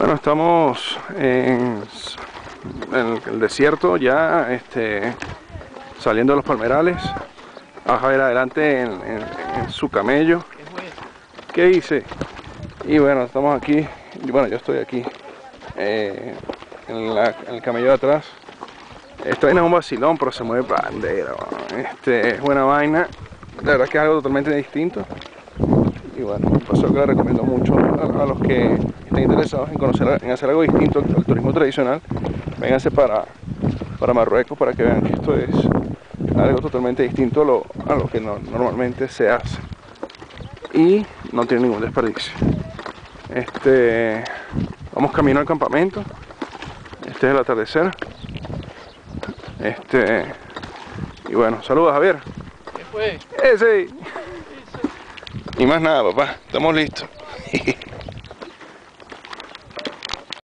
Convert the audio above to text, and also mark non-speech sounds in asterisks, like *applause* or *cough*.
Bueno, estamos en, el desierto ya, este, saliendo de los palmerales. A ver adelante en, su camello. ¿Qué hice? Y bueno, estamos aquí. Bueno, yo estoy aquí. eh, en, la- el camello de atrás. Vaina es un vacilón, pero se mueve bandera. Este, es buena vaina. La verdad es que es algo totalmente distinto. Y bueno, un paseo que le recomiendo mucho a, a los que estén interesados en conocer, en hacer algo distinto al, al turismo tradicional. Vénganse para, para Marruecos para que vean que esto es algo totalmente distinto a lo, a lo que no- normalmente se hace. Y no tiene ningún desperdicio. Este, vamos camino al campamento. Este es el atardecer. Este, y bueno, saludos Javier. ¿Qué fue? Ese. Y más nada, papá. Estamos listos. *laughs*